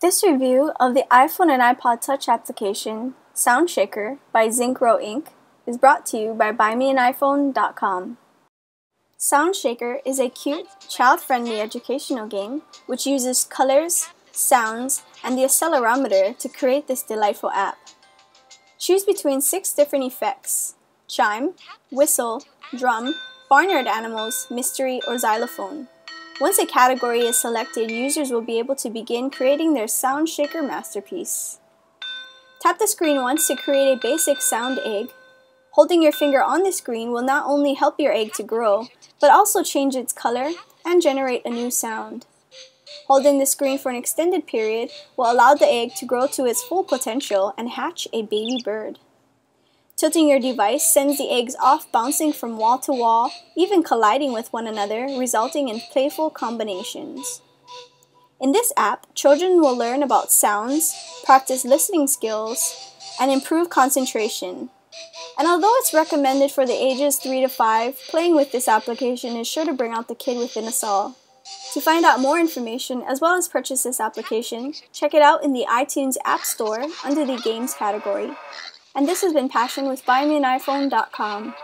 This review of the iPhone and iPod Touch application, SoundShaker by Zinc Roe Inc., is brought to you by BuyMeAnIPhone.com. SoundShaker is a cute, child-friendly educational game which uses colors, sounds, and the accelerometer to create this delightful app. Choose between six different effects chime, whistle, drum, barnyard animals, mystery, or xylophone. Once a category is selected, users will be able to begin creating their sound shaker masterpiece. Tap the screen once to create a basic sound egg. Holding your finger on the screen will not only help your egg to grow, but also change its color and generate a new sound. Holding the screen for an extended period will allow the egg to grow to its full potential and hatch a baby bird. Tilting your device sends the eggs off bouncing from wall to wall, even colliding with one another, resulting in playful combinations. In this app, children will learn about sounds, practice listening skills, and improve concentration. And although it's recommended for the ages 3 to 5, playing with this application is sure to bring out the kid within us all. To find out more information as well as purchase this application, check it out in the iTunes App Store under the Games category. And this has been Pashyn with BuyMeAnIPhone.com.